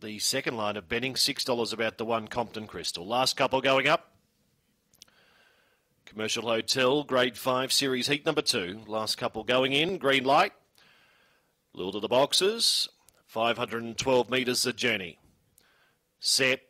the second line of betting, $6 about the one Compton Crystal. Last couple going up. Commercial Hotel, Grade 5, Series Heat number 2. Last couple going in, green light. Lure to the boxes, 512 metres the journey. Set,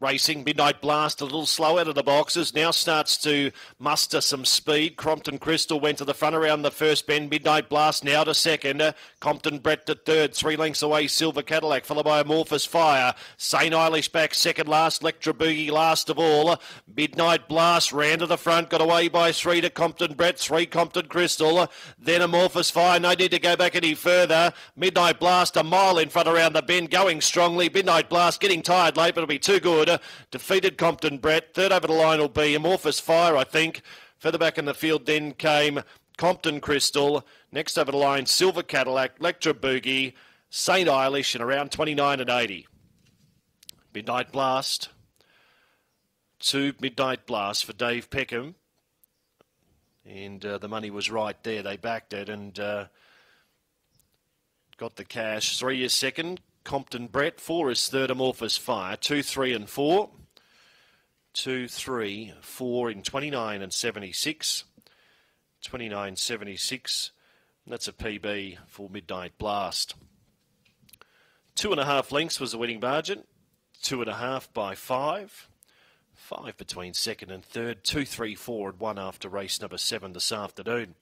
Racing Midnight Blast a little slow out of the boxes. Now starts to muster some speed. Compton Crystal went to the front around the first bend. Midnight Blast now to second. Compton Brett to third. Three lengths away. Silver Cadillac followed by Amorphous Fire. St. Eilish back second last. Electra Boogie last of all. Midnight Blast ran to the front. Got away by three to Compton Brett. Three Compton Crystal. Then Amorphous Fire. No need to go back any further. Midnight Blast a mile in front around the bend. Going strongly. Midnight Blast getting tired late but it'll be too good defeated Compton Brett. Third over the line will be Amorphous Fire, I think. Further back in the field then came Compton Crystal. Next over the line, Silver Cadillac, Lectra Boogie, St. Eilish, and around 29 and 80. Midnight Blast. Two Midnight Blast for Dave Peckham. And uh, the money was right there. They backed it and uh, got the cash. Three years second, Compton Brett. Four is third Amorphous Fire. Two, three, and four. Two, three, four in 29 and 76. 29, 76. That's a PB for Midnight Blast. Two and a half lengths was the winning margin. Two and a half by five. Five between second and third. Two, three, four, and one after race number seven this afternoon.